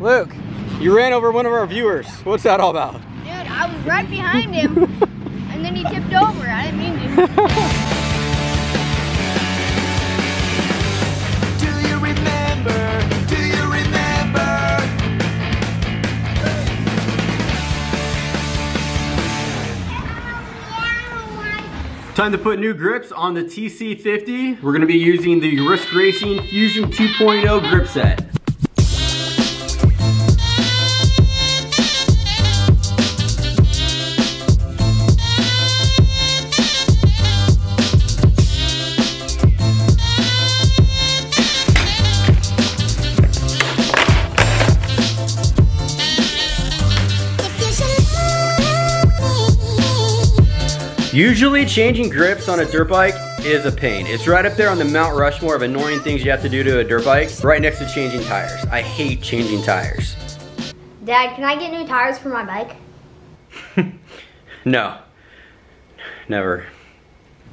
Luke, you ran over one of our viewers. What's that all about? Dude, I was right behind him, and then he tipped over. I didn't mean to. Do you remember? Do you remember? Time to put new grips on the TC50. We're gonna be using the Risk Racing Fusion 2.0 grip set. Usually changing grips on a dirt bike is a pain. It's right up there on the Mount Rushmore of annoying things you have to do to a dirt bike, right next to changing tires. I hate changing tires. Dad, can I get new tires for my bike? No, never.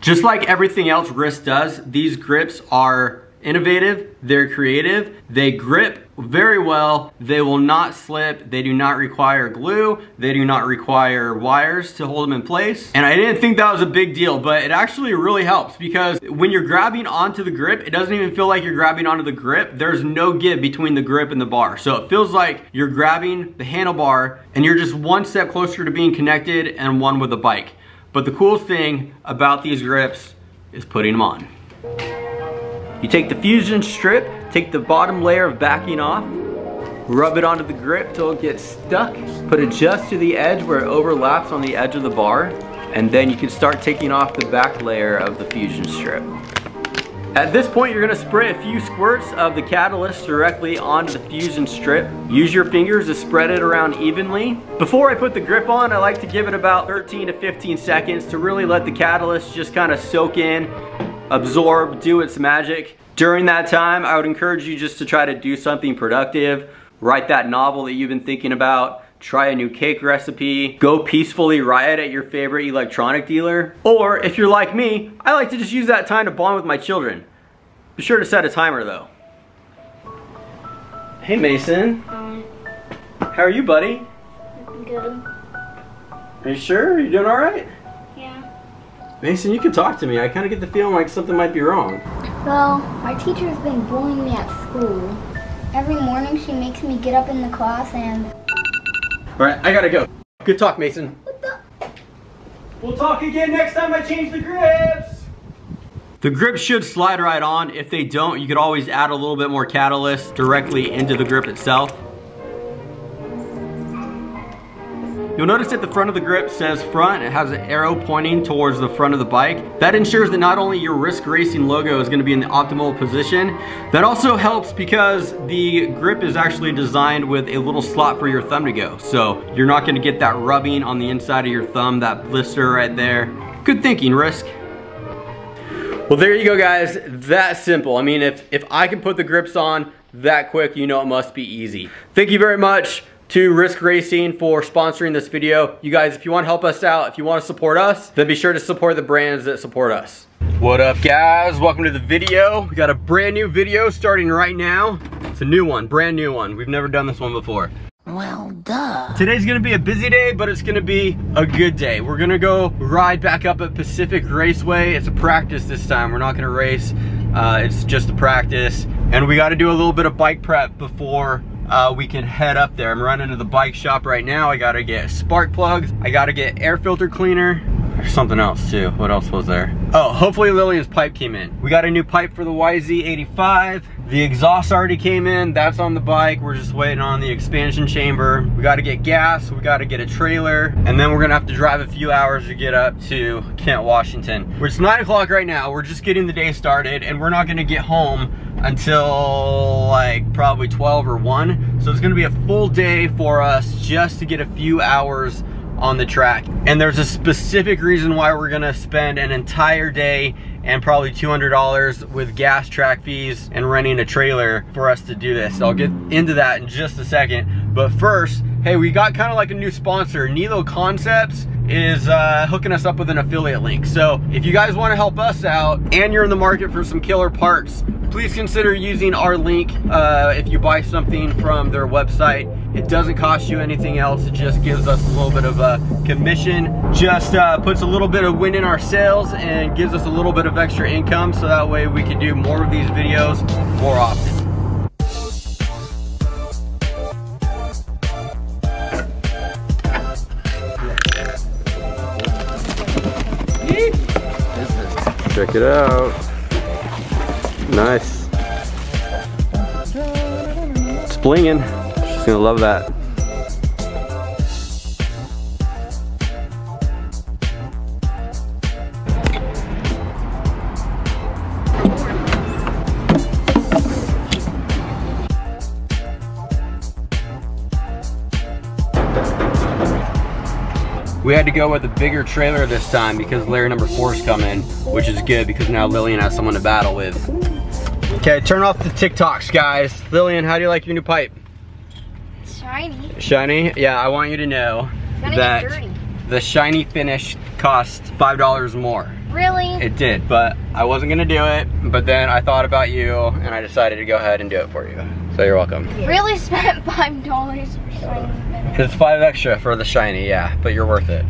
Just like everything else Risk does, these grips are innovative, they're creative, they grip very well, they will not slip, they do not require glue, they do not require wires to hold them in place. And I didn't think that was a big deal, but it actually really helps because when you're grabbing onto the grip, it doesn't even feel like you're grabbing onto the grip. There's no give between the grip and the bar. So it feels like you're grabbing the handlebar and you're just one step closer to being connected and one with the bike. But the coolest thing about these grips is putting them on. You take the fusion strip, take the bottom layer of backing off, rub it onto the grip till it gets stuck, put it just to the edge where it overlaps on the edge of the bar, and then you can start taking off the back layer of the fusion strip. At this point, you're gonna spray a few squirts of the catalyst directly onto the fusion strip. Use your fingers to spread it around evenly. Before I put the grip on, I like to give it about 13 to 15 seconds to really let the catalyst just kind of soak in, absorb, do its magic. During that time, I would encourage you just to try to do something productive. Write that novel that you've been thinking about. Try a new cake recipe. Go peacefully riot at your favorite electronic dealer. Or if you're like me, I like to just use that time to bond with my children. Be sure to set a timer though. Hey Mason. Hi. How are you, buddy? Good. Are you sure? You doing all right? Yeah. Mason, you can talk to me. I kind of get the feeling like something might be wrong. Well, my teacher's been bullying me at school. Every morning she makes me get up in the class and All right, I gotta go. Good talk, Mason. We'll talk again next time I change the grips. The grips should slide right on. If they don't, you could always add a little bit more catalyst directly into the grip itself. You'll notice that the front of the grip says front. It has an arrow pointing towards the front of the bike. That ensures that not only your Risk Racing logo is gonna be in the optimal position, that also helps because the grip is actually designed with a little slot for your thumb to go. So you're not gonna get that rubbing on the inside of your thumb, that blister right there. Good thinking, Risk. Well, there you go, guys. That simple. I mean, if, if I can put the grips on that quick, you know it must be easy. Thank you very much to Risk Racing for sponsoring this video. You guys, if you want to help us out, if you want to support us, then be sure to support the brands that support us. What up, guys? Welcome to the video. We got a brand new video starting right now. It's a new one, brand new one. We've never done this one before. Well, duh. Today's gonna be a busy day, but it's gonna be a good day. We're gonna go ride back up at Pacific Raceway. It's a practice this time. We're not gonna race. Uh, it's just a practice. And we gotta do a little bit of bike prep before uh, we can head up there. I'm running to the bike shop right now. I gotta get spark plugs. I gotta get air filter cleaner. There's something else too. What else was there? Oh, hopefully Lillian's pipe came in. We got a new pipe for the YZ85. The exhaust already came in. That's on the bike. We're just waiting on the expansion chamber. We gotta get gas. We gotta get a trailer. And then we're gonna have to drive a few hours to get up to Kent, Washington. It's nine o'clock right now. We're just getting the day started and we're not gonna get home until like probably 12 or 1. So it's gonna be a full day for us just to get a few hours on the track. And there's a specific reason why we're gonna spend an entire day and probably $200 with gas track fees and renting a trailer for us to do this. So I'll get into that in just a second. But first, hey, we got kind of like a new sponsor. Nihilo Concepts is uh, hooking us up with an affiliate link. So if you guys want to help us out and you're in the market for some killer parts, please consider using our link uh, if you buy something from their website. It doesn't cost you anything else. It just gives us a little bit of a commission. Just uh, puts a little bit of wind in our sails and gives us a little bit of extra income so that way we can do more of these videos more often. Check it out. Nice. It's blinging. She's gonna love that. To go with a bigger trailer this time because Larry number four is coming, which is good because now Lillian has someone to battle with. Okay, turn off the TikToks, guys. Lillian, how do you like your new pipe? Shiny. Shiny? Yeah, I want you to know that the shiny finish cost $5 more. Really? It did, but I wasn't gonna do it, but then I thought about you and I decided to go ahead and do it for you. So you're welcome. Really spent five dollars for shiny finish. It's five extra for the shiny, yeah, but you're worth it.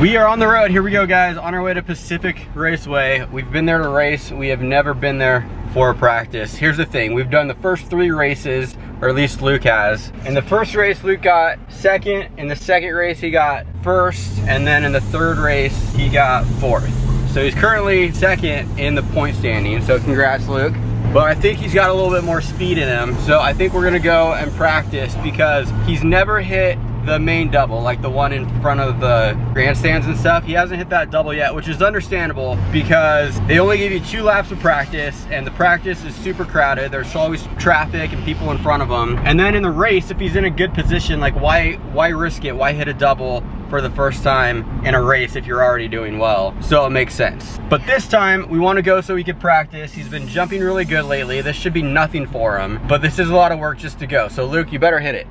We are on the road, here we go guys, on our way to Pacific Raceway. We've been there to race, we have never been there for a practice. Here's the thing, we've done the first three races, or at least Luke has. In the first race, Luke got second. In the second race, he got first. And then in the third race, he got fourth. So he's currently second in the point standing, so congrats, Luke. But I think he's got a little bit more speed in him. So I think we're gonna go and practice because he's never hit the main double, like the one in front of the grandstands and stuff. He hasn't hit that double yet, which is understandable because they only give you two laps of practice and the practice is super crowded. There's always traffic and people in front of him. And then in the race, if he's in a good position, like why, why risk it? Why hit a double for the first time in a race if you're already doing well. So it makes sense. But this time we want to go so he can practice. He's been jumping really good lately. This should be nothing for him, but this is a lot of work just to go. So Luke, you better hit it.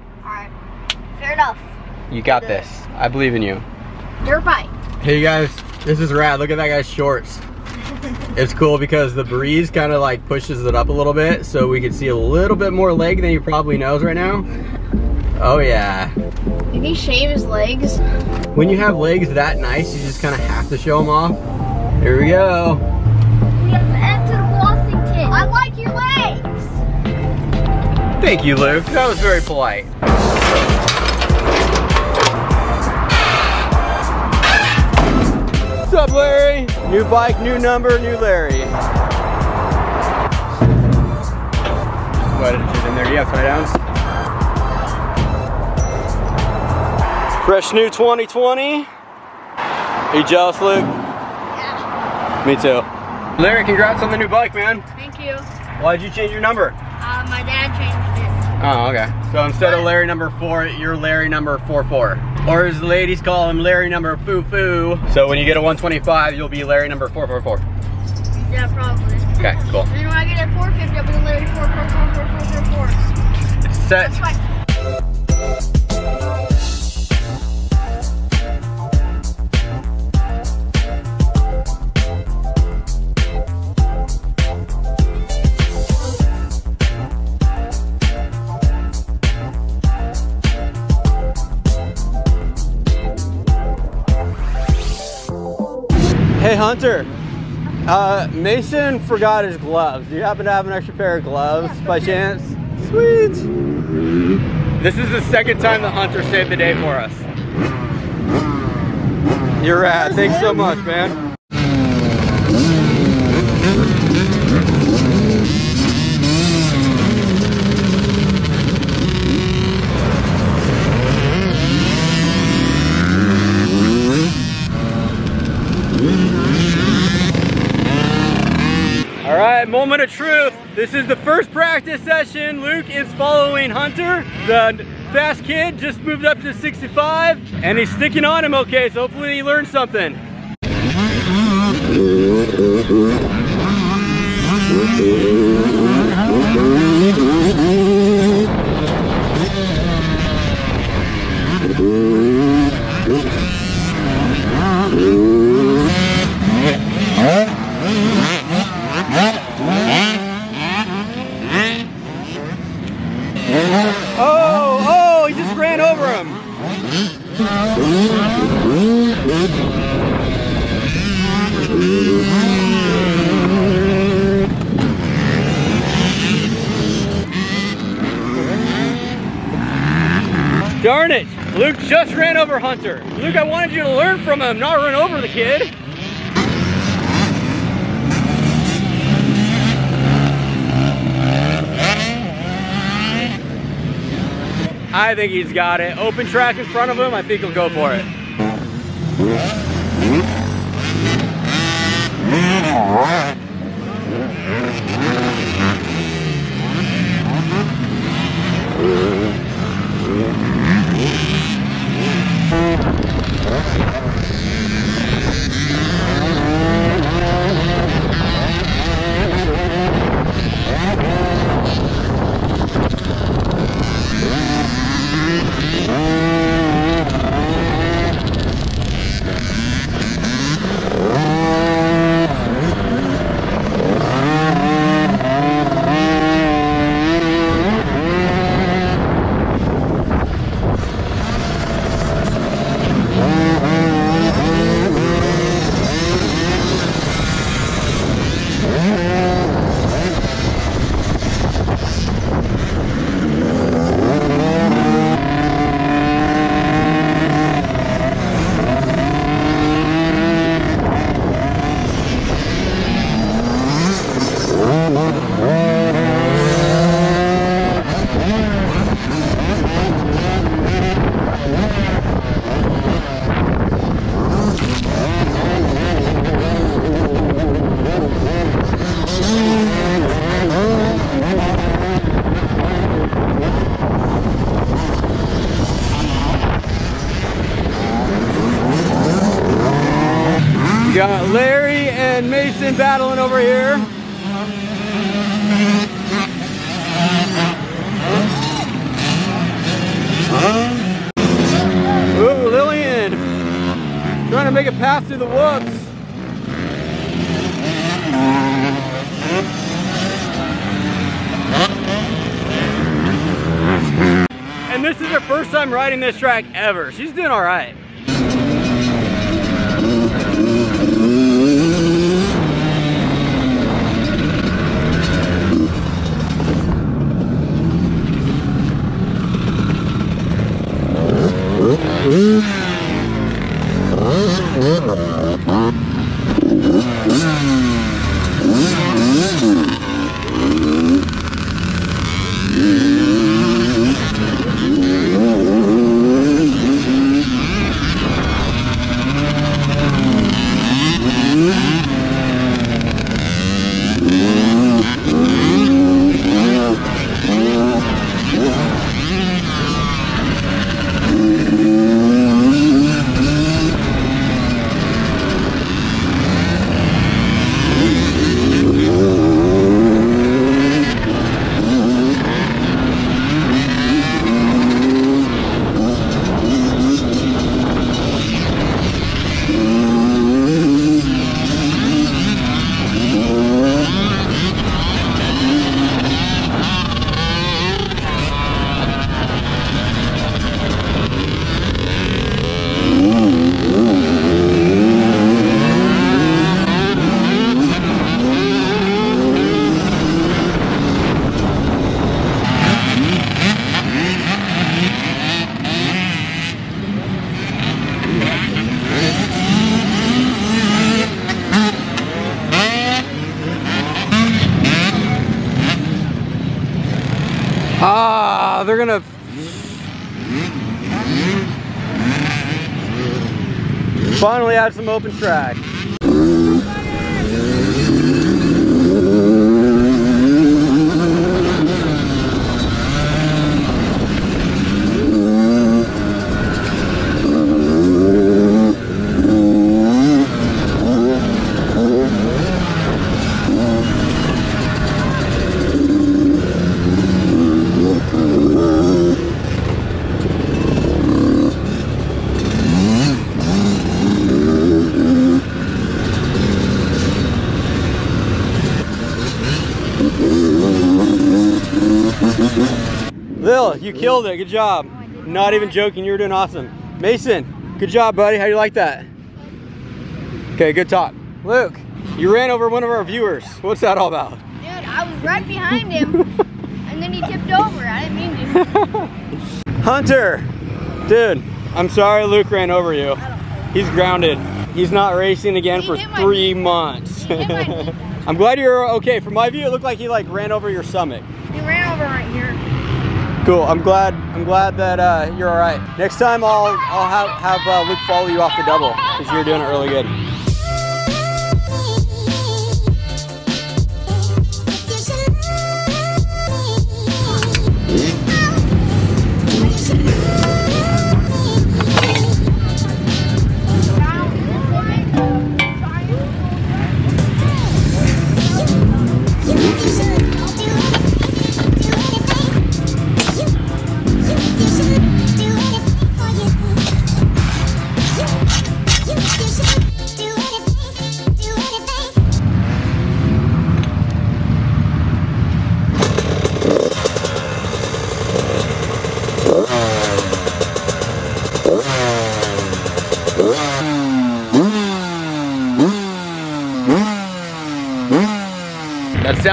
Alright. Fair enough. You got this. I believe in you. Dirt bike. Hey guys, this is rad. Look at that guy's shorts. It's cool because the breeze kind of like pushes it up a little bit so we can see a little bit more leg than he probably knows right now. Oh yeah. Did he shave his legs? When you have legs that nice, you just kind of have to show them off. Here we go. We have entered Washington. I like your legs. Thank you, Luke. That was very polite. Up, Larry? New bike, new number, new Larry. What did you in there? You have downs? Fresh new 2020. Are you jealous, Luke? Yeah. Me too. Larry, congrats on the new bike, man. Thank you. Why'd you change your number? Uh, my dad changed it. Oh, okay. So instead of Larry number four, you're Larry number four four. Or as the ladies call him, Larry number foo foo. So when you get a 125, you'll be Larry number four four four. Yeah, probably. Okay, cool. And then when I get a 450, I'll be Larry 4444444. It's set. Hey Hunter, uh, Mason forgot his gloves. Do you happen to have an extra pair of gloves by chance? Sweet. This is the second time the Hunter saved the day for us. You're rad. Thanks so much, man. All right, moment of truth. This is the first practice session. Luke is following Hunter. The fast kid just moved up to 65 and he's sticking on him okay, so hopefully he learned something. Darn it! Luke just ran over Hunter. Luke, I wanted you to learn from him, not run over the kid. I think he's got it. Open track in front of him, I think he'll go for it. Got Larry and Mason battling here. Ooh, Lillian. Trying to make a pass through the woods. And this is her first time riding this track ever. She's doing all right. Mm-hmm. Open track. Lil, you killed it. Good job. Not even joking. You were doing awesome. Mason, good job, buddy. How do you like that? Okay, good talk. Luke, you ran over one of our viewers. What's that all about? Dude, I was right behind him, and then he tipped over. I didn't mean to. Hunter, dude, I'm sorry Luke ran over you. He's grounded. He's not racing again He for three months. He hit my knee. I'm glad you're okay. From my view, it looked like he like ran over your stomach. He ran over right here. Cool. I'm glad. I'm glad that uh, you're all right. Next time, I'll I'll have have uh, Luke follow you off the double because you're doing it really good.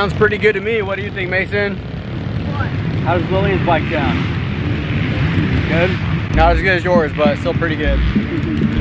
Sounds pretty good to me. What do you think, Mason? How does Lillian's bike sound? Good? Not as good as yours, but still pretty good.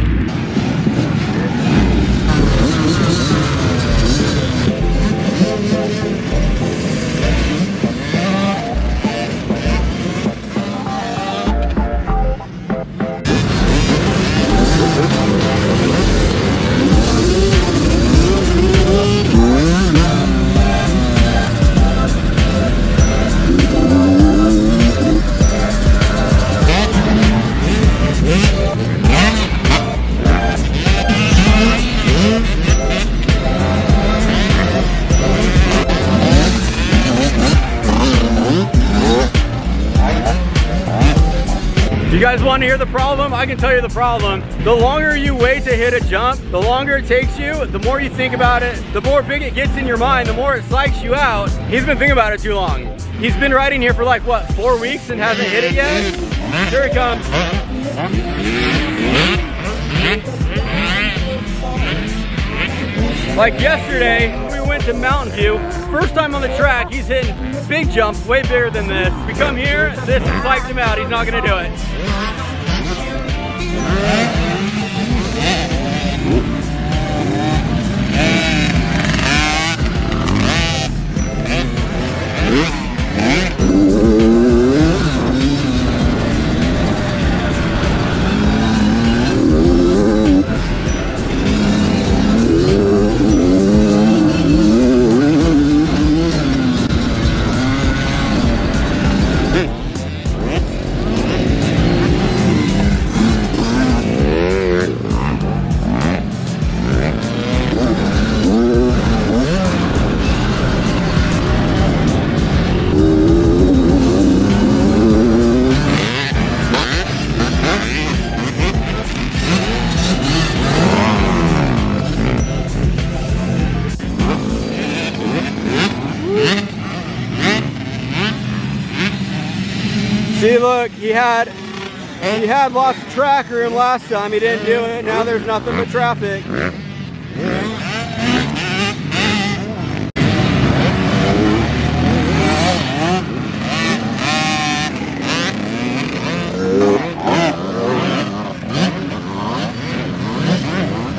want to hear the problem? I can tell you the problem. The longer you wait to hit a jump, the longer it takes you, the more you think about it, the more big it gets in your mind, the more it psychs you out. He's been thinking about it too long. He's been riding here for like, what, four weeks and hasn't hit it yet? Here he comes. Like yesterday, we went to Mountain View. First time on the track, he's hitting big jumps, way bigger than this. We come here, this psyched him out. He's not gonna do it. See, had he had lots of track room last time. He didn't do it. Now there's nothing but traffic.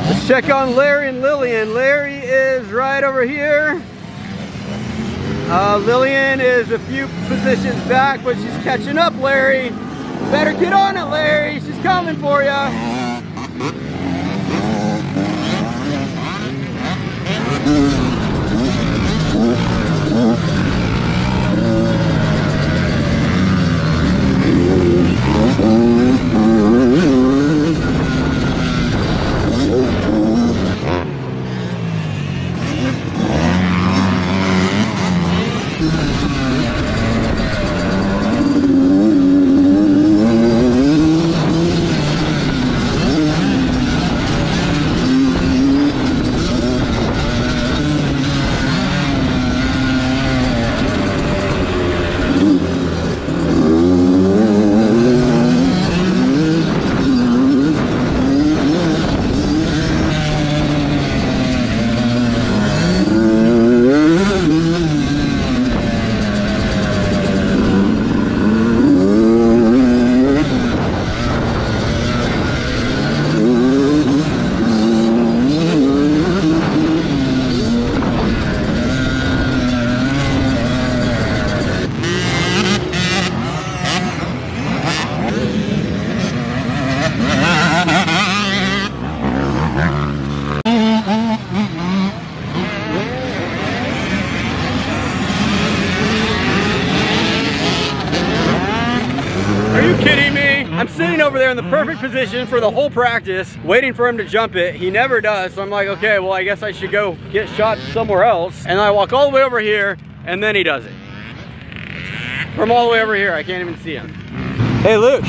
Let's check on Larry and Lillian. Larry is right over here. Uh, Lillian is a few positions back, but she's catching up, Larry. Better get on it, Larry. She's coming for you. Mm. Over there in the perfect position for the whole practice, waiting for him to jump it. He never does. So I'm like, okay, well, I guess I should go get shot somewhere else. And I walk all the way over here, and then he does it. From all the way over here, I can't even see him. Hey, Luke.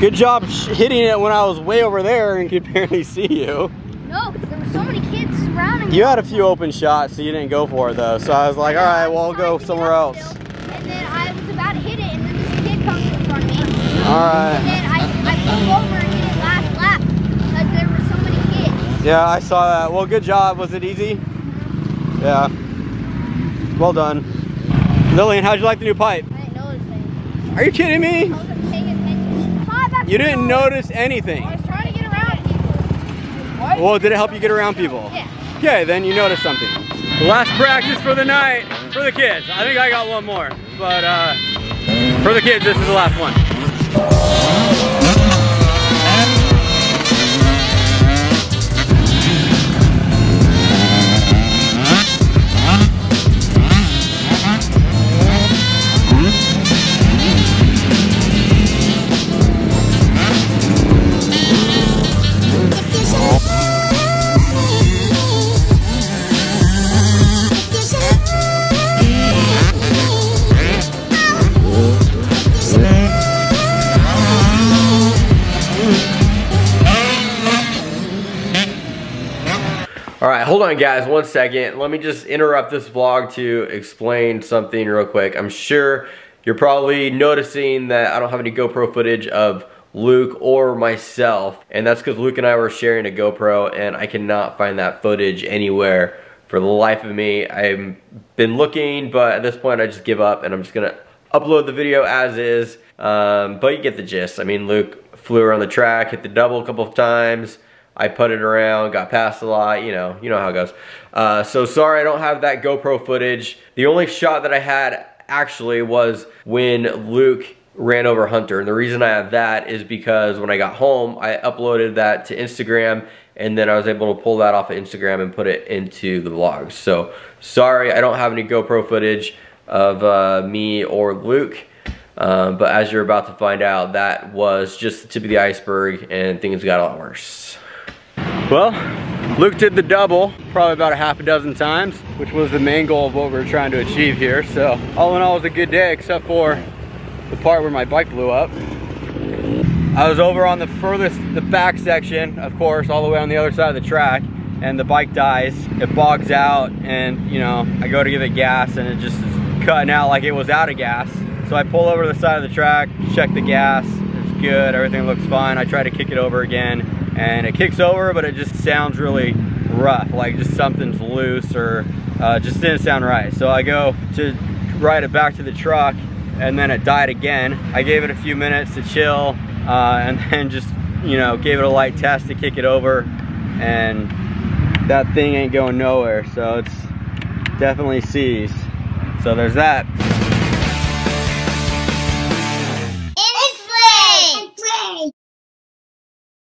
Good job hitting it when I was way over there and could barely see you. No, because there were so many kids surrounding You had a few open shots, so you didn't go for it though. So I was like, all right, well, I'll go somewhere else. And then I was about to hit it, and then this kid comes in front of me. All right. And then I, I pulled over and hit it last lap because there were so many kids. Yeah, I saw that. Well, good job. Was it easy? Yeah. Well done. Lillian, how'd you like the new pipe? I didn't notice anything. Are you kidding me? I wasn't paying attention. Hi, back You didn't notice anything. I was trying to get around people. What? Well, did it help you get around people? Yeah. Okay, then you noticed something. Last practice for the night for the kids. I think I got one more, but uh, for the kids, this is the last one. Hold on guys, one second. Let me just interrupt this vlog to explain something real quick. I'm sure you're probably noticing that I don't have any GoPro footage of Luke or myself, and that's because Luke and I were sharing a GoPro and I cannot find that footage anywhere for the life of me. I've been looking, but at this point I just give up and I'm just gonna upload the video as is. Um, but you get the gist. I mean, Luke flew around the track, hit the double a couple of times. I putted around, got past a lot, you know, you know how it goes. Uh, so sorry I don't have that GoPro footage. The only shot that I had actually was when Luke ran over Hunter. And the reason I have that is because when I got home, I uploaded that to Instagram and then I was able to pull that off of Instagram and put it into the vlogs. So sorry I don't have any GoPro footage of uh, me or Luke. Um, but as you're about to find out, that was just the tip of the iceberg and things got a lot worse. Well, Luke did the double probably about a half a dozen times, which was the main goal of what we were trying to achieve here. So all in all, it was a good day except for the part where my bike blew up. I was over on the furthest, the back section, of course, all the way on the other side of the track, and the bike dies. It bogs out, and you know, I go to give it gas, and it just is cutting out like it was out of gas. So I pull over to the side of the track, check the gas, it's good, everything looks fine. I try to kick it over again, and it kicks over, but it just sounds really rough, like just something's loose or uh, just didn't sound right. So I go to ride it back to the truck, and then it died again. I gave it a few minutes to chill, uh, and then just, you know, gave it a light test to kick it over, and that thing ain't going nowhere, so it's definitely seized. So there's that.